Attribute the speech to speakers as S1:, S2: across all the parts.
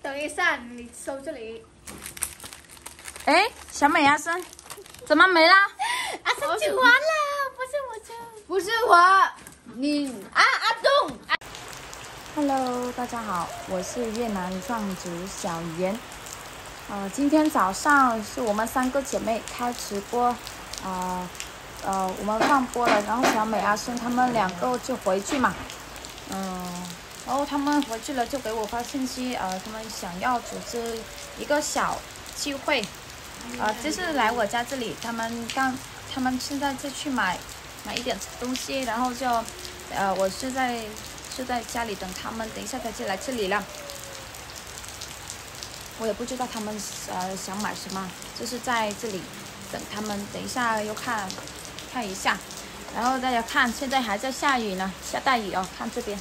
S1: 等一下，你收这里。
S2: 哎，小美阿生，怎么没啦？
S1: 阿生煮完了，不是我煮，不是我，你啊阿东。
S2: Hello，大家好，我是越南壮族小严。呃，今天早上是我们三个姐妹开直播，啊、呃，我们放播了，然后小美、阿生他们两个就回去嘛，嗯、然后他们回去了就给我发信息，呃，他们想要组织一个小聚会，呃，就是来我家这里，他们刚，他们现在就去买买一点东西，然后就，呃，我是在是在家里等他们，等一下他就来这里了。我也不知道他们呃想买什么，就是在这里等他们，等一下又看看一下，然后大家看，现在还在下雨呢，下大雨哦，看这边，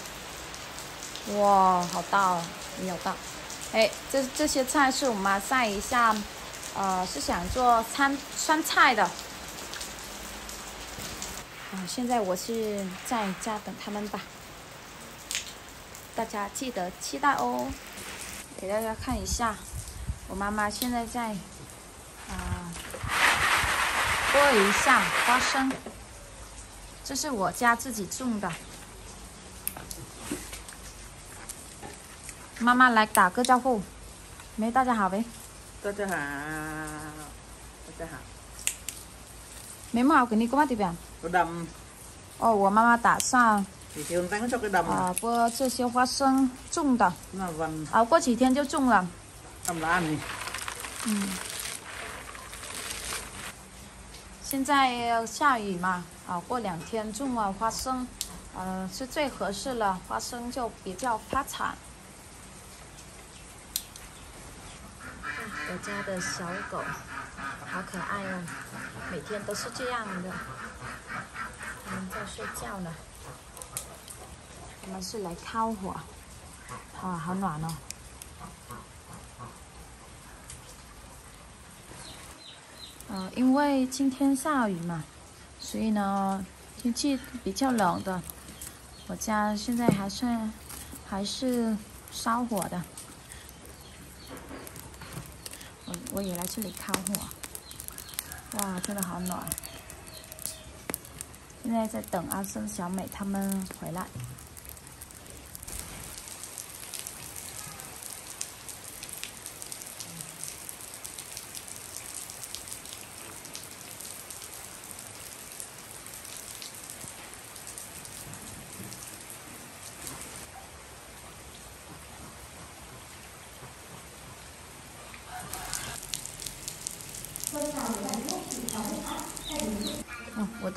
S2: 哇，好大哦，没有大，哎，这这些菜是我妈晒一下，呃，是想做川川菜的。啊，现在我是在家等他们吧，大家记得期待哦。给大家看一下，我妈妈现在在剥一下花生，这是我家自己种的。妈妈来打个招呼，没大家好呗，
S3: 大家好，大家好。
S2: 没嘛，我给你过来这边。
S3: Có đầm
S2: 哦，我妈妈打算
S3: thì chiều nay nó cho cái đầm
S2: 啊剥这些花生种的
S3: ，nó vần
S2: 啊过几天就种了。
S3: đầm lá này
S2: 嗯，现在呃下雨嘛，啊，过两天种了花生，呃，是最合适了，花生就比较发产。我家的小狗好可爱哦，每天都是这样的，他们在睡觉呢。他们是来烤火，啊，好暖哦。呃，因为今天下雨嘛，所以呢天气比较冷的。我家现在还算还是烧火的。我我也来这里烤火，哇，真的好暖。现在在等阿生、小美他们回来。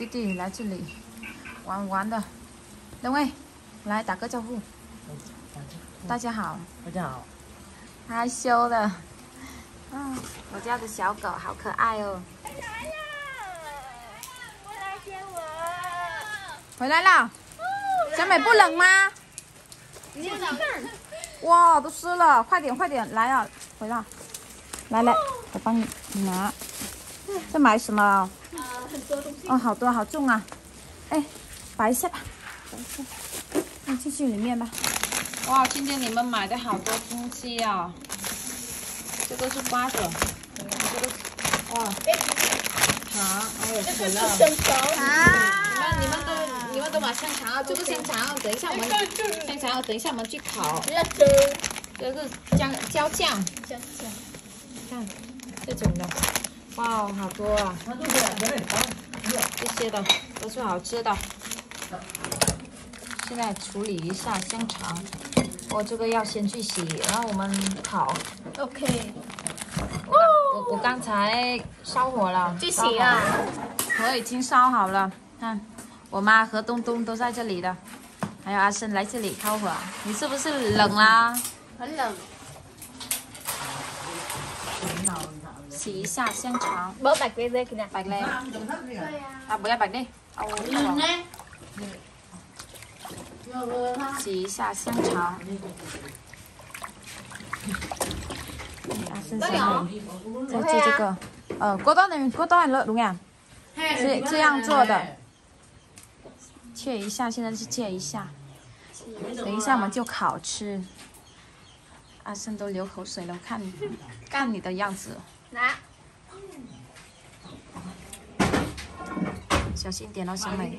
S2: 弟弟来这里玩玩的。两位，来打个招呼。大家好，
S3: 大家好
S2: 害羞的。啊，我家的小狗好可爱哦。
S1: 我来接我。
S2: 回来了，小美不冷吗？
S1: 你看，
S2: 哇，都湿了，快点快点来啊，回来，来来，我帮你拿。在买什么？
S1: 啊，很多东西。
S2: 哦，好多好重啊！哎，摆一下吧，摆一下，放进去里面吧。哇，今天你们买的好多东西啊！这个是瓜子，这个哇，糖，还有可乐。
S1: 生熟
S2: 啊！你们你们都你们都买香肠啊？这个香肠，等一下我们香肠，等一下我们去烤。这个姜椒酱，
S1: 这样这样。
S2: 看这种的，哇，好多啊！这些的都是好吃的。现在处理一下香肠，我这个要先去洗，然后我们烤。
S1: OK，
S2: 我我刚才烧火了，
S1: 去洗啊！
S2: 火已经烧好了，看，我妈和东东都在这里的，还有阿生来这里烤火。你是不是冷啦？
S1: 很冷。
S2: 洗一下香肠
S1: ，Bớt bạch kìa nè.
S2: 白嘞
S3: ，ăn chấm hết đi à
S2: 啊，不要白嘞，哦
S1: ，Lần nè.
S2: 洗一下香肠。阿生小美，在做这个，呃，嗰多你嗰多係兩樣，这这样做的，切一下，现在是切一下，等一下我们就烤吃。阿生都流口水了，我看干你的样子，
S1: 拿，
S2: 小心点哦，小美。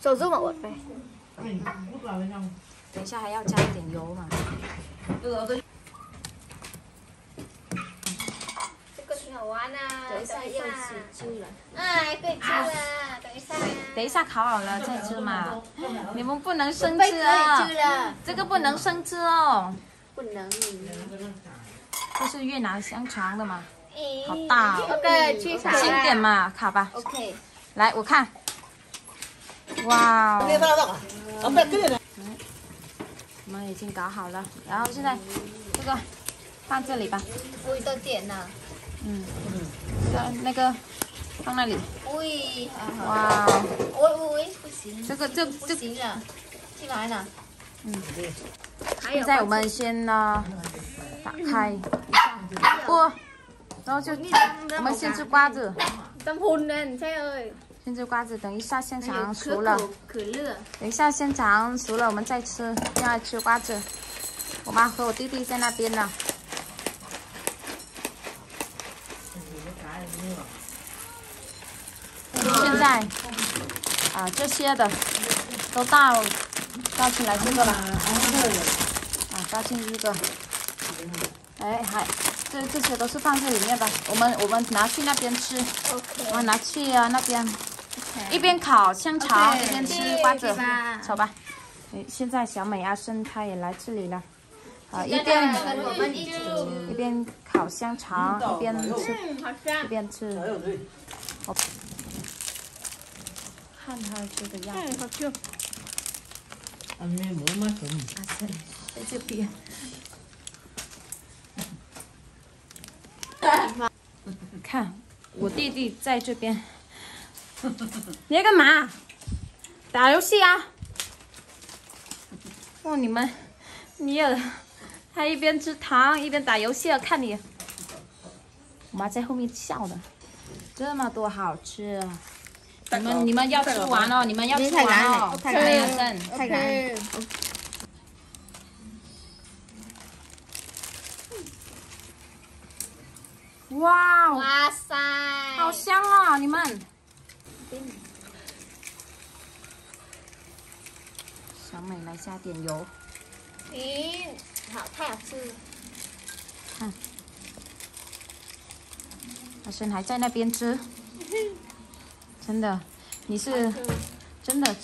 S1: 手这么稳呗。
S2: 等一下还要加一点油嘛。
S1: 这个挺好玩啊，
S2: 等一下
S1: 等一下
S2: 又起汁了。
S1: 哎，可以吃了，等一下。
S2: 等一下烤好了再吃嘛。你们不能生吃啊这个不能生吃哦。
S1: 不能。
S2: 这是越南香肠的嘛，
S1: 好
S2: 好大哦
S1: OK，去炒
S2: 轻点。嘛，烤吧。
S1: OK，
S2: 来，我看。哇哦，我们已经搞好了，然后现在这个放这里吧。
S1: 味道点呐。
S2: 嗯，嗯，那个放那里。
S1: 喂，
S2: 哇哦，
S1: 喂喂，不行，
S2: 这个这
S1: 不
S2: 这，
S1: 行了，进来了。
S2: 嗯，
S1: 还有
S2: 现在我们先呢打开锅，然后就我们先吃瓜子先吃瓜子，等一下香
S1: Bây giờ
S2: 肠熟了。等一下香肠熟了，我们再吃。现在吃瓜子，我妈和我弟弟在那边呢。现在啊，这些的都倒倒进来这个了，啊，倒进一个。哎，还这这些都是放在里面吧。我们我们拿去那边吃，我
S1: OK
S2: 们拿去啊那边。一边烤香肠一边吃瓜子走吧。哎，现在小美阿生她也来这里了，啊，一边
S1: 我们一
S2: 边烤香肠一边吃一边吃，看她这个样子，
S1: 嗯好吃。
S3: Anh mới bữa mất rồi.
S2: 在这边。看我弟弟在这边，你在干嘛？打游戏啊？哇，你们，你也，他一边吃糖一边打游戏啊，看你。我妈在后面笑的，这么多好吃啊！你们你们要吃完哦，你们要吃完哦，
S1: 太
S2: 小美阿
S1: 难
S2: 生。哇哦，
S1: 哇塞。
S2: 好香哦，你们。小美来加点油，
S1: 嗯好太好吃了。看。
S2: 阿生还在那边吃，真的，你是真的。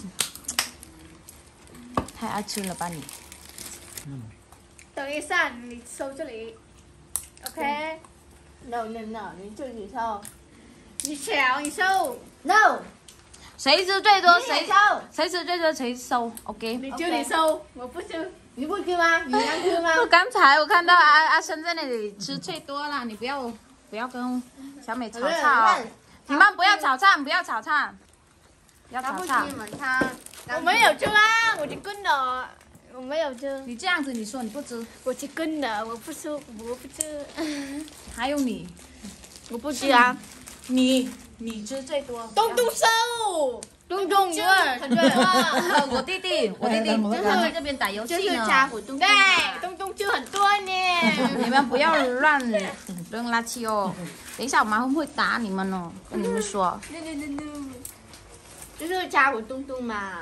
S2: 太爱吃了吧你？
S1: 等一下你收这里。OK no no no 你这里收你抢你收 no.
S2: 谁吃最多
S1: 你
S2: 谁
S1: 收
S2: 谁吃最多谁收，OK。
S1: 你就你收我不吃你不吃吗你要吃吗
S2: 刚才我看到阿阿生在那里吃最多了，你不要不要跟小美吵吵哦，你们不要吵架，不要吵架，不要吵架。
S1: 我没有吃啊我去跟了我没有吃
S2: 你这样子，你说你不吃，
S1: 我吃根的我不吃我不吃
S2: 还有你，
S1: 我不吃啊。
S2: 你你吃最多。
S1: 东东收东东鱼儿很多
S2: 呃，我弟弟，我弟弟
S3: 就是
S2: 他在这边打游戏呢。
S1: 虎东对东东吃很多呢。
S2: 你们不要乱 扔垃圾哦！等一下我妈会打你们哦，跟你们说，
S1: 就是加我东东嘛。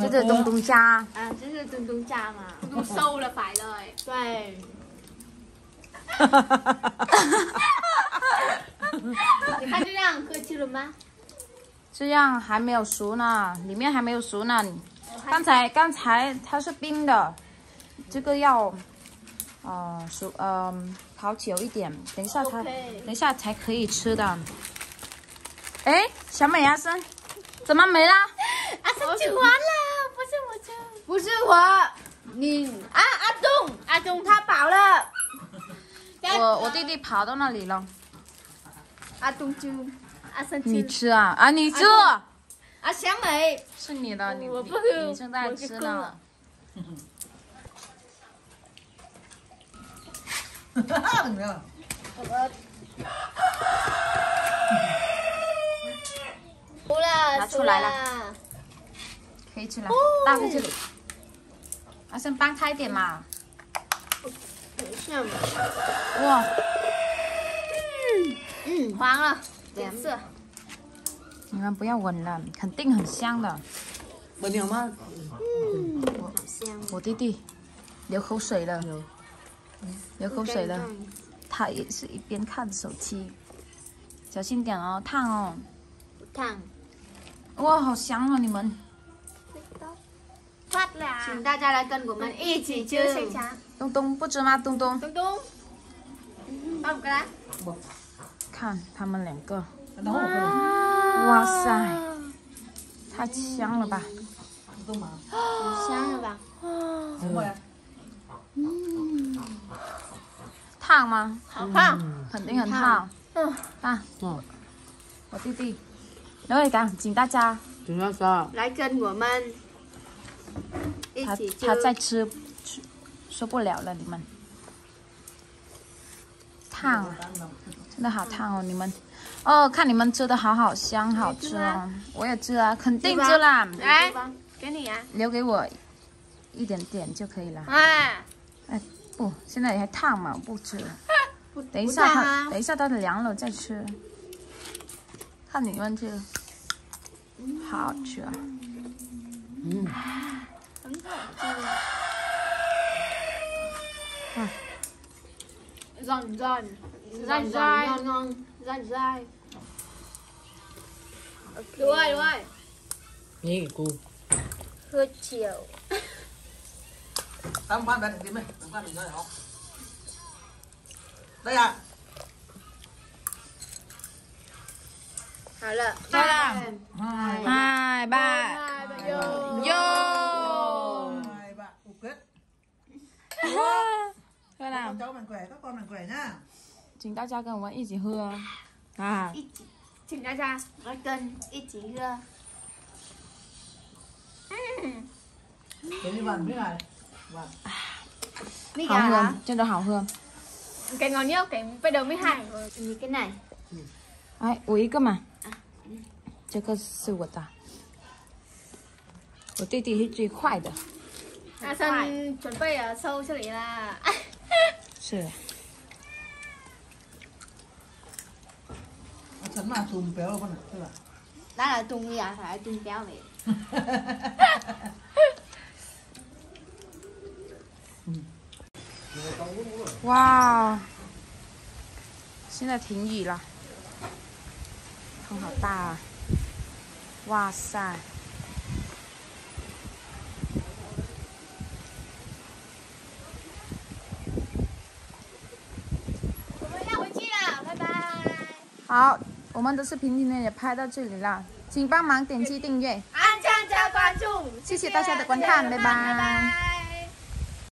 S2: 这是东东家。
S1: 啊这是东东家嘛。东东收了 phải rồi 对。你看这样可以吃了吗？
S2: 这样还没有熟呢，里面还没有熟呢。刚才刚才它是冰的，这个要呃熟呃烤久一点，等一下它
S1: OK
S2: 等一下才可以吃的。哎，小美阿生怎么没啦？
S1: 阿生吃完了不是我吃不是我你啊阿东阿东他跑了
S2: 我我弟弟跑到那里了。
S1: 阿东就阿生
S2: 你
S1: 吃
S2: 吃啊啊！你吃，
S1: 阿小美
S2: 是你的，你
S1: 我不
S2: 你你正在吃呢
S1: 跟了。
S3: Đừng nữa.
S1: 熟了，
S2: 拿出来了可以吃了，倒在这里。阿生帮他一点嘛。
S1: 很像吗？
S2: 哇，
S1: 嗯，黄了，颜色。
S2: 你们不要闻了，肯定很香的。
S3: Bữa nhiều mà
S1: 嗯，好香。
S2: 我弟弟流口水了，流口水了。他也是一边看手机，小心点哦，烫哦。
S1: 烫。
S2: 哇，好香啊！你们，
S1: 请大家来跟我们一起吃。
S2: 东东不吃吗？东东。
S1: 东东，八五个。我。
S2: 看他们两个。
S3: 等。
S2: 哇塞，太香了吧！
S1: 香了
S3: 吧？嗯。
S2: 烫吗？
S1: 好烫，
S2: 肯定很烫。
S1: 嗯。
S3: 爸，
S2: 我弟弟。然后讲，请大家
S3: ta sao
S1: Lấy cân của mình Y
S2: 他
S1: chỉ
S2: 他
S1: chưa
S2: 在吃，吃受不了了，你们。烫啊，真的好烫哦，你们。哦，看你们吃的好好香，好吃哦。我也吃啊，肯定吃啦
S1: ，Đấy Cái này à
S2: 留给我一点点就可以了。
S1: À
S2: 不，现在还烫嘛，我不吃了。等一下.等一下它凉了再吃。看你们吃，好吃啊！
S3: Ừ.
S1: Giòn giòn Giòn giòn ngon ngon Giòn giòn Đúng rồi đúng rồi
S3: Nhí cô
S1: Hưa chiều
S4: Tao khoan bạn tìm mày, tao khoan đừng ra đó. Đây à,
S1: Hảo lợ
S4: hai.
S2: Ba.
S1: Vô.
S4: Hai ba. Quyết
S2: thôi làm
S4: cháu mình khỏe các con mình khỏe nhá.
S2: Chính ta cha cần
S1: ít chỉ hưa à. Chính ta cha vẫn ít chỉ hưa
S4: cái như vần biết này
S1: vần
S2: hảo
S1: hương.
S2: trên đó hảo hương.
S1: Cái ngon nhất cái bây đầu mới hại cái này. Ừ.
S2: 哎，我一个嘛，这个是我的，我弟弟是最快的，
S1: 阿三准备要收车了，
S2: 是，
S4: 阿晨啊，中标不能是吧？
S1: 拿俩中一样，还是中标没？哈哈！
S2: 哇，现在停雨了。风好大啊！哇塞，
S1: 我们要回去了，拜拜。
S2: 好，我们的视频今天也拍到这里了，请帮忙点击订阅，
S1: 按赞加关注，
S2: 谢谢大家的观看拜拜
S1: 拜拜